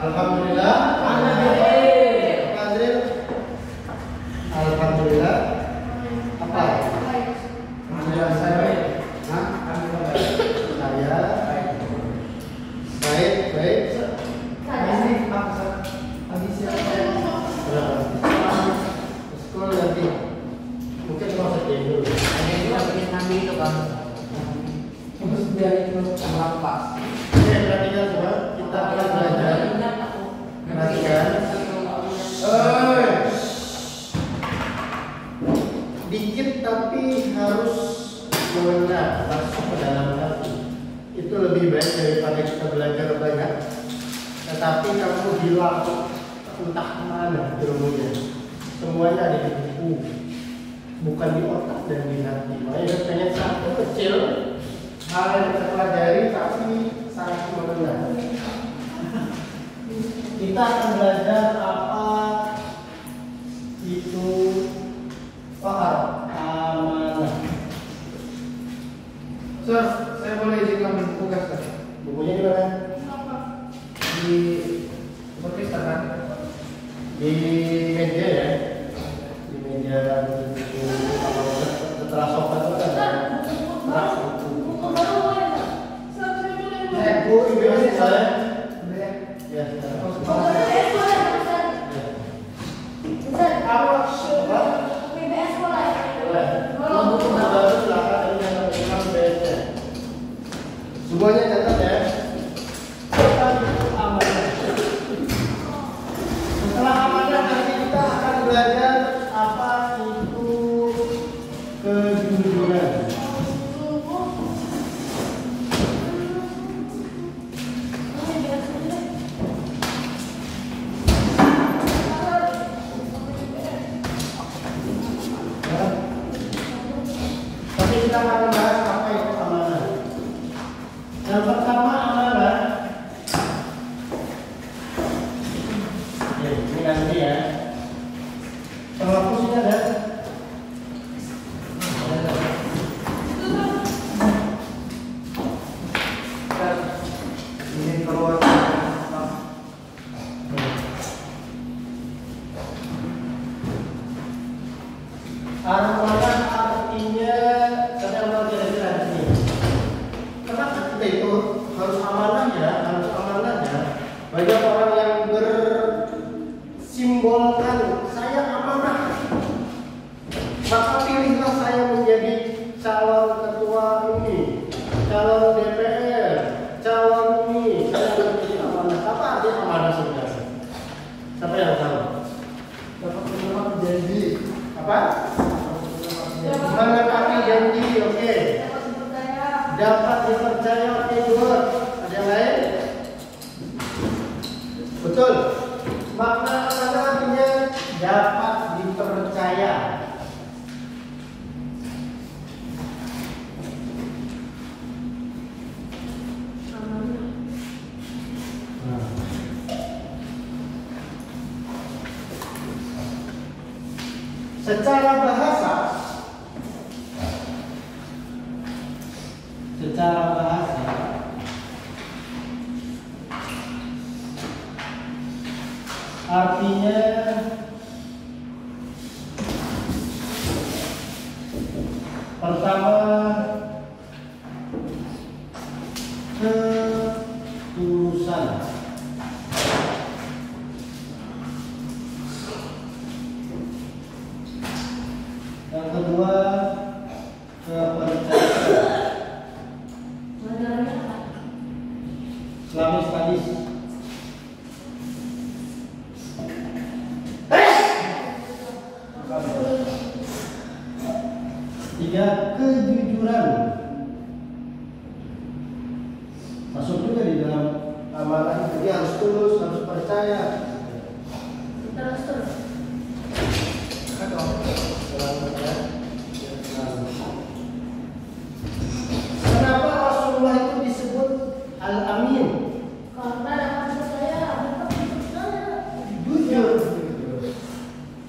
Alhamdulillah. kita belajar banyak. Tetapi kamu hilang entah ke mana ilmunya semuanya ada di buku bukan di otak dan di hati. Makanya hanya satu kecil hal yang kita pelajari tapi sangat mengenai kita akan belajar ela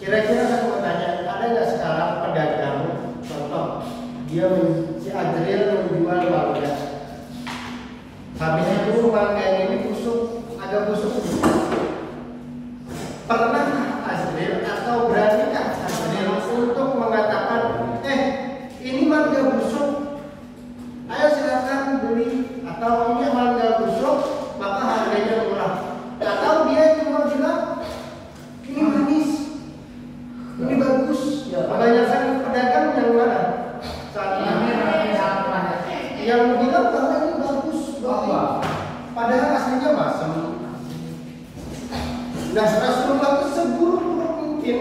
Kira-kira saya mau tanya, ada nggak sekarang pedagang, contoh, dia menjual nah Rasulullah itu seburuk-buruk mungkin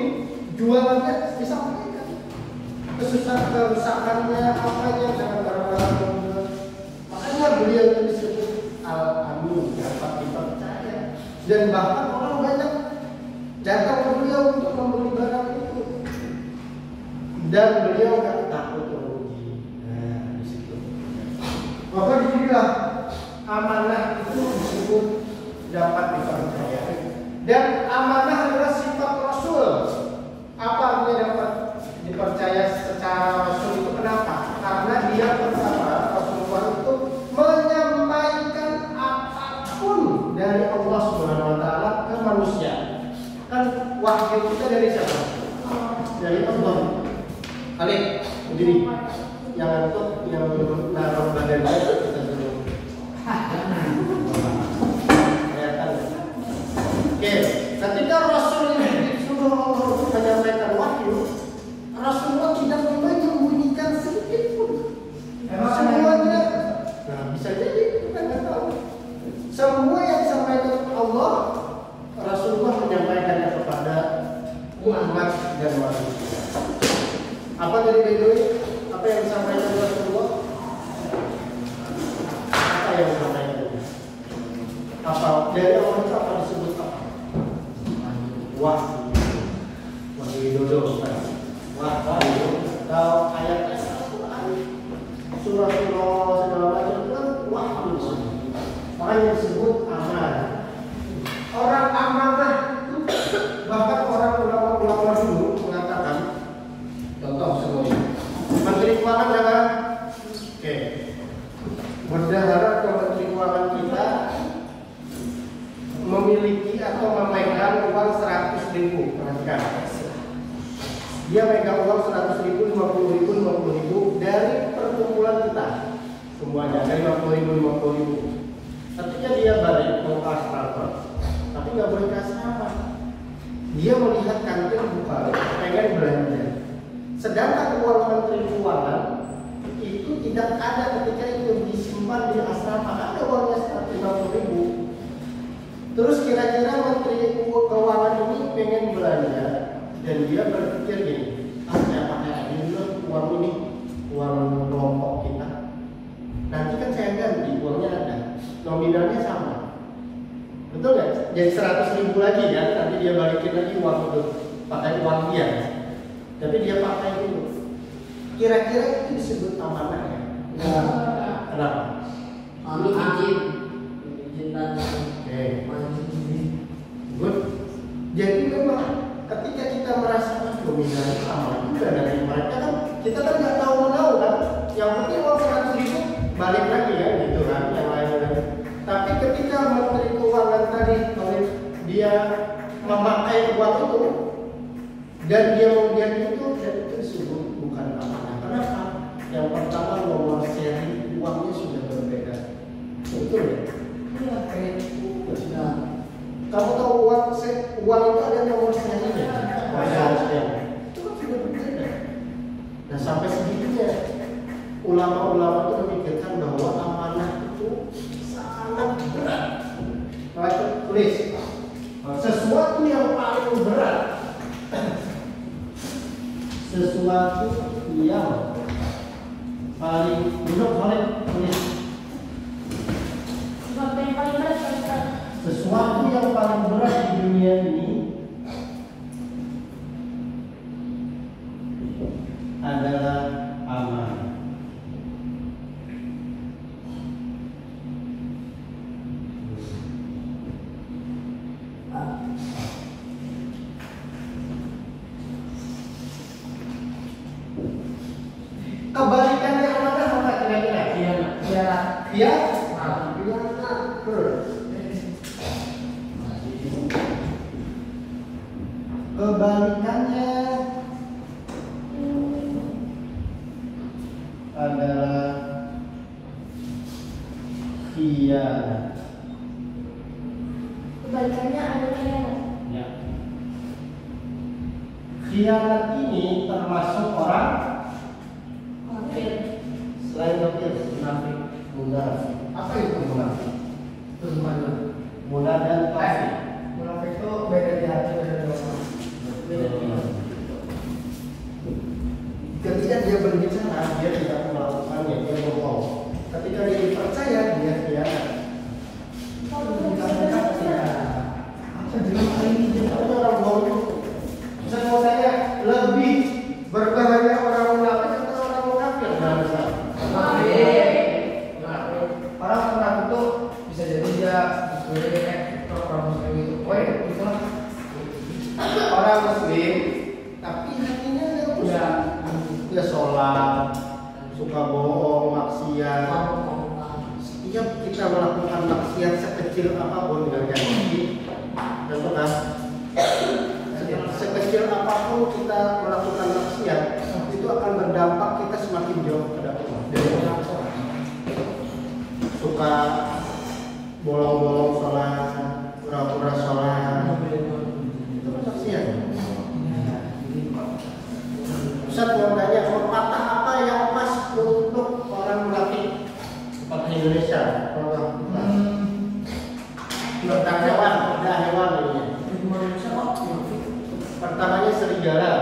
jualannya disampaikan kesusahan kerusakannya apanya jangan barang-barang makanya beliau itu disebut al amin dapat dipercaya. Dan bahkan orang banyak datang ke beliau untuk membeli barang itu. Dan beliau ¿Vale? Dari Bedowi? Apa yang disampaikan Rasulullah? Apa yang disampaikan? Apa dari Allah itu apa disebut apa? Wahyu. Wahyu Dodo bukan? Wahyu atau ayatnya Al-Quran. Surah-surah segala macam itu kan wahyu. Makanya disebut amanah. Orang amanah itu bahkan orang ulama-ulama dulu mengatakan Contoh semuanya. Menteri Keuangan jangan. Oke. Berdahara ke Menteri Keuangan kita memiliki atau memegang uang 100 ribu. Perhatikan. Dia megang uang 100 ribu, 50 ribu, 50 ribu dari perkumpulan kita. Semuanya dari 50 ribu, 50 ribu. Ketika dia balik mau ke asrama, tapi nggak boleh ke asrama. Dia melihat kantin buka, pengen belanja. Sedangkan uang Menteri Keuangan itu tidak ada ketika itu disimpan di asrama ada uangnya 150 ribu. Terus kira-kira Menteri Keuangan ini pengen belanja dan dia berpikir gini, ah saya pakai aja dulu uang ini, uang kelompok kita. Nanti kan saya ganti uangnya ada, nominalnya sama. Betul nggak? Jadi 100 ribu lagi kan, nanti dia balikin lagi uang itu pakai uang dia tapi dia pakai dulu. Kira-kira itu disebut amanah ya? Nah, Kenapa? Lalu izin, izin dan Oke, good. Jadi memang ketika kita merasakan dominan sama juga dari mereka kan kita kan nggak tahu tahu kan. Yang penting uang seratus ribu balik lagi ya gitu kan yang lain-lain. Tapi ketika Menteri Keuangan tadi kalau dia memakai uang itu dan dia mau dia itu dan itu disebut bukan amanah. Kenapa? Yang pertama nomor seri uangnya sudah berbeda. Betul ya? Iya, kayak Nah, kamu tahu uang uang itu ada nomor serinya? Ada. Itu kan sudah berbeda. Nah sampai segitunya ulama-ulama itu memikirkan bahwa Lain tafsir munafik. Apa itu munafik? Terjemahannya. Munafik dan fasik. Eh, munafik itu beda di hati, beda di otak. Ketika dia berbicara, dia ya sholat suka bohong maksiat. Setiap kita melakukan maksiat sekecil apa pun dengan janji tentu kan? sekecil apa pun kita pertamanya serigala.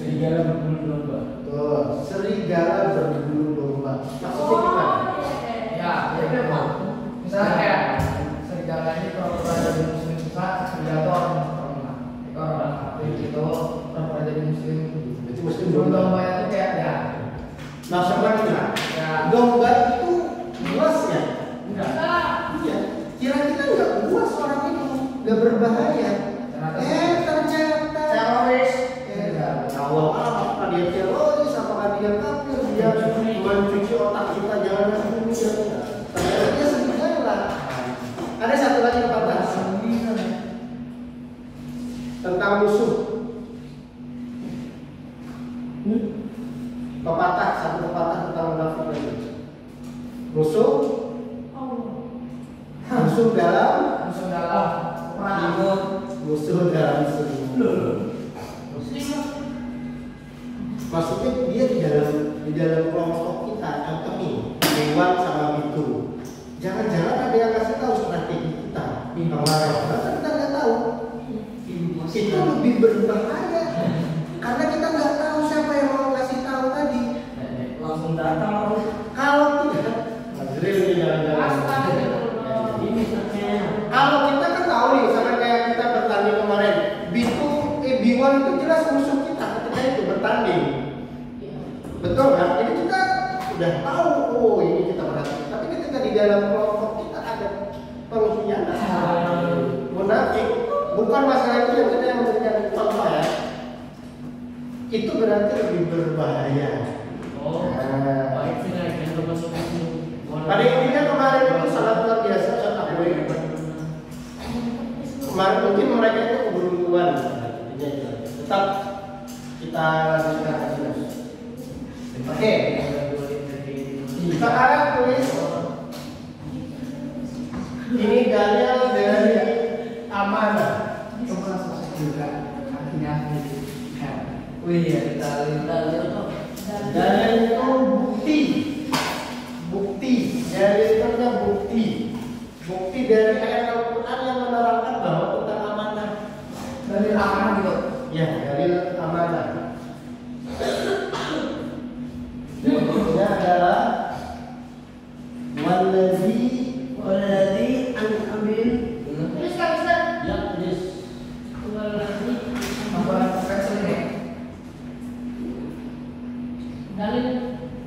Serigala berbulu domba. Tuh, serigala berbulu domba. Maksudnya oh, gimana? Iya, iya. Ya, ya. Misalnya kayak serigala ini kalau kita jadi muslim susah, serigala itu orang ekor orang jadi itu orang berada gitu. jadi muslim. Jadi muslim domba. Domba itu kayak ya. Nah, sama kita. Ya. Domba itu luasnya. Enggak. Iya. Kira-kira enggak luas orang itu, enggak berbahaya. berbahaya. Oh, nah, baik sih Pada intinya kemarin itu sangat luar biasa saat aku Kemarin mungkin mereka itu keberuntungan, tetap kita lanjutkan terus. Oke. Okay. Sekarang We are that, that, that,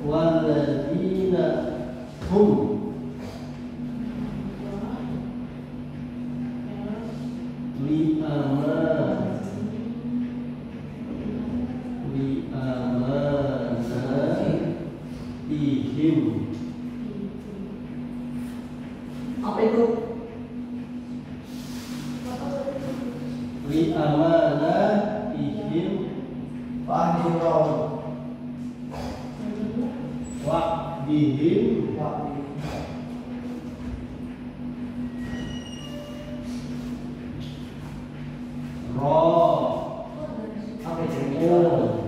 والذين هم Apa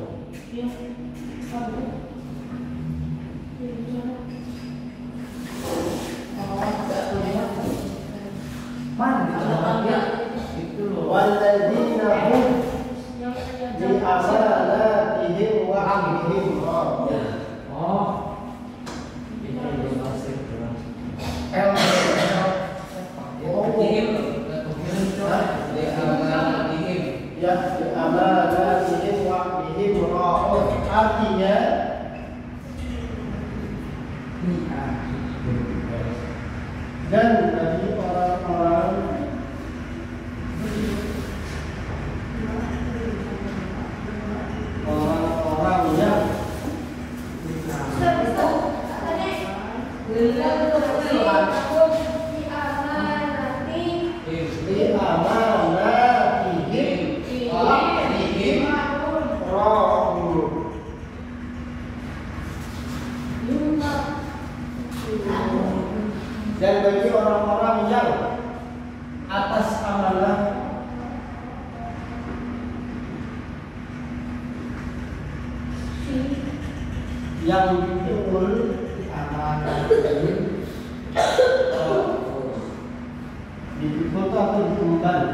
e votată de comunitate.